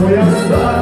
Foi andar